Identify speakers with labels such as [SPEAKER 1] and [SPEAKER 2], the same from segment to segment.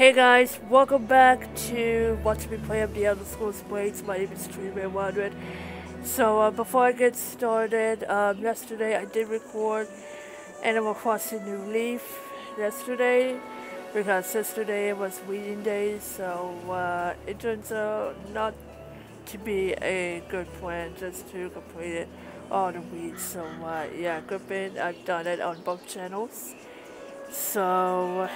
[SPEAKER 1] Hey guys, welcome back to Watch Me Play Elder Scrolls Blades. My name is Streamer100. So uh, before I get started, um, yesterday I did record Animal Crossing New Leaf yesterday because yesterday it was weeding day so uh, it turns out not to be a good plan just to complete it all the weeds so uh, yeah good bit I've done it on both channels so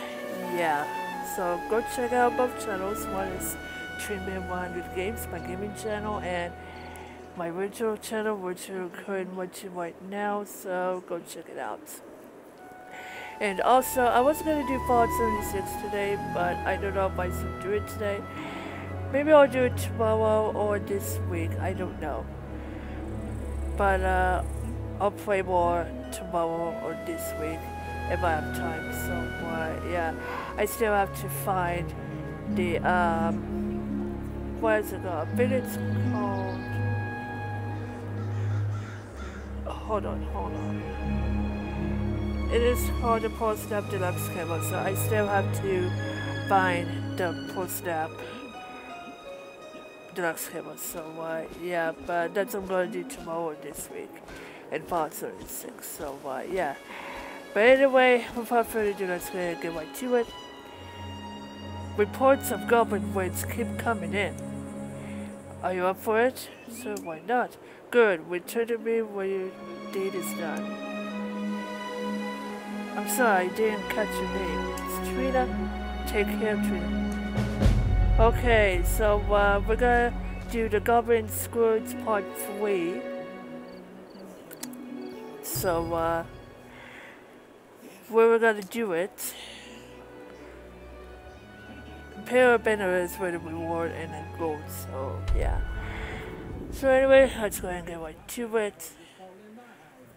[SPEAKER 1] yeah so go check out both channels. One is Treatment 100 Games my gaming channel and my original channel which you're currently watching right now. So go check it out. And also I was gonna do Fallout 76 today but I don't know if I should do it today. Maybe I'll do it tomorrow or this week I don't know. But uh, I'll play more tomorrow or this week if I have time. So uh, yeah, I still have to find the um, what is it called? I think it's called. Hold on, hold on. It is called the Post-Snap Deluxe Camera, so I still have to find the Post-Snap deluxe camera. So uh, yeah, but that's what I'm gonna do tomorrow this week in part 36. So uh, yeah. But anyway, without further ado, let's get right to it. Reports of goblin raids keep coming in. Are you up for it? So why not? Good, return to me when your deed is done. I'm sorry, I didn't catch your name. It's Trina. Take care, Trina. Okay, so uh, we're gonna do the Goblin Scourge Part 3. So, uh, where we're gonna do it, pair of banners for the reward and then gold, so yeah. So anyway, let's go and get right to it.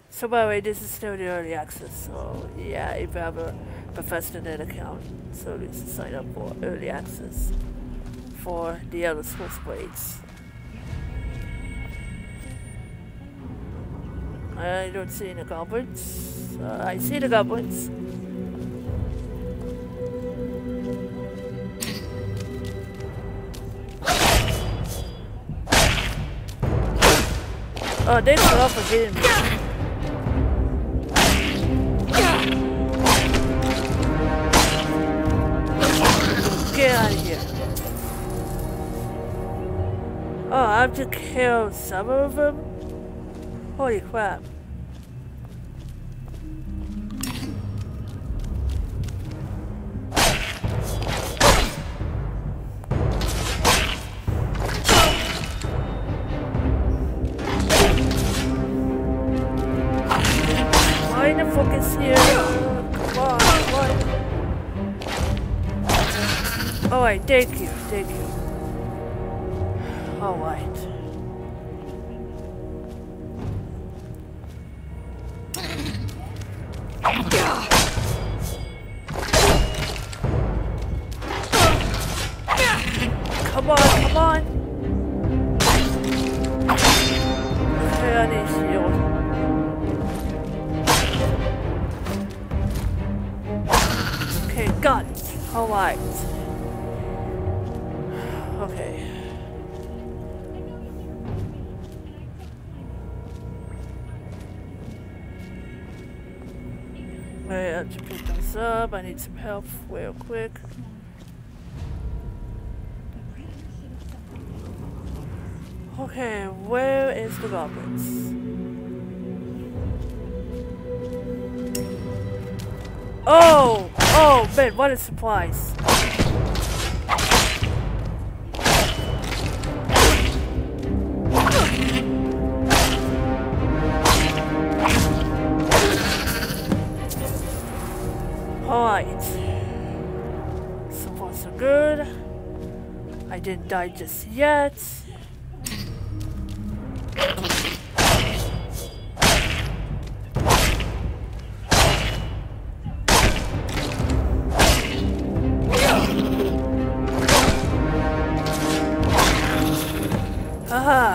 [SPEAKER 1] So by the way, this is still the early access, so yeah, if you have a Bethesda.net account, so you just sign up for early access for the Elder Scrolls Blades. I don't see any goblins. Uh, I see the goblins. Oh, they fell off me. Get out of here. Oh, I have to kill some of them? Come on. Alright, thank you, thank you. It. Alright. Okay. I have to pick this up. I need some help real quick. Okay, where is the goblins? Oh! Oh, man, what a surprise. Alright. So far so good. I didn't die just yet.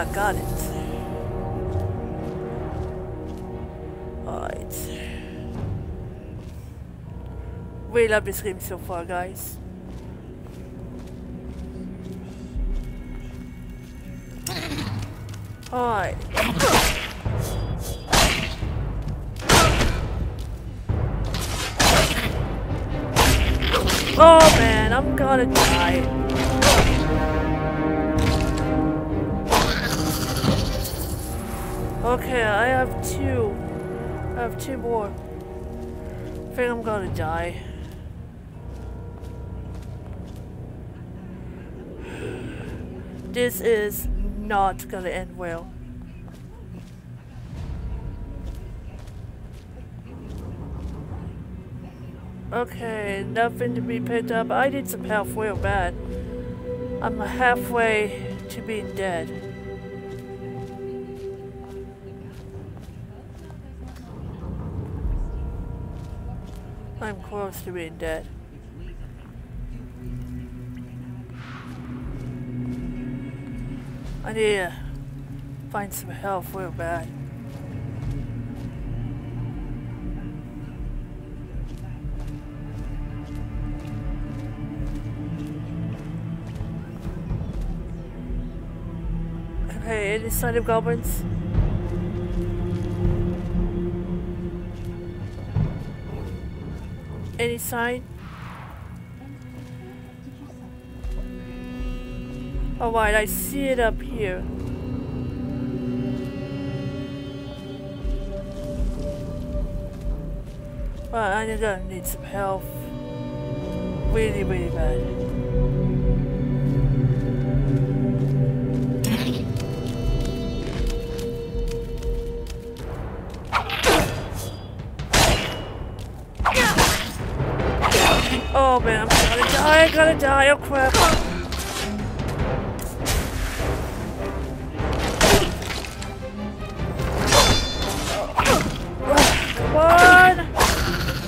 [SPEAKER 1] I got it. Alright. We love this game so far, guys. Alright. Oh man, I'm gonna die. Okay, I have two. I have two more. I think I'm gonna die. This is not gonna end well. Okay, nothing to be picked up. I need some help real bad. I'm halfway to being dead. I'm close to being dead. I need to find some help real bad. Okay, any sign of goblins? Any sign? Alright, I see it up here. Well, gonna need some help. Really, really bad. Oh man, I'm gonna die, I'm gonna die, oh crap. Come on!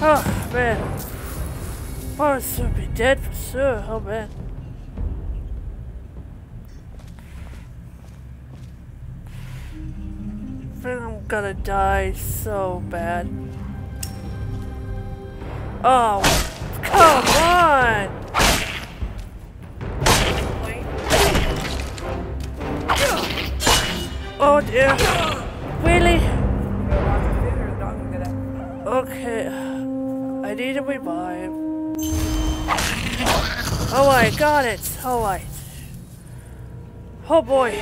[SPEAKER 1] Oh man. Oh, Forrest should be dead for sure, oh man. I I'm gonna die so bad. Oh, come on! Oh dear. Really? Okay. I need to revive. Oh, I got it. All right. Oh boy.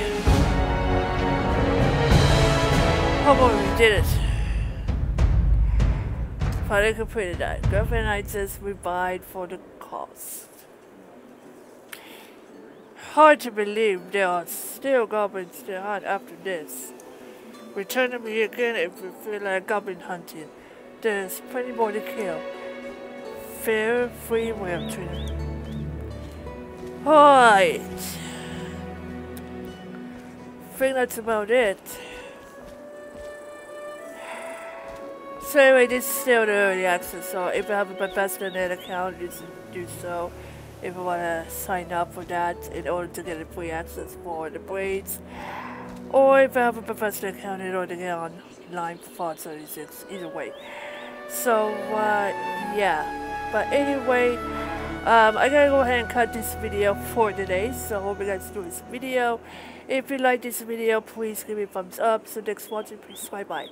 [SPEAKER 1] Oh boy, we did it. Finally completed that. Girlfriend Knight says revived for the cost. Hard to believe there are still goblins to hunt after this. Return to me again if you feel like goblin hunting. There's plenty more to kill. Fair, free way of. Alright. I think that's about it. So anyway, this is still the early access, so if you have a Bethesda.net account, you should do so. If you want to sign up for that in order to get a free access for the Blades. Or if you have a Bethesda account in order to get online for Fallout 76, either way. So, uh, yeah. But anyway, um, I gotta go ahead and cut this video for today, so hope you guys enjoyed this video. If you like this video, please give me a thumbs up. So next watching, please bye bye.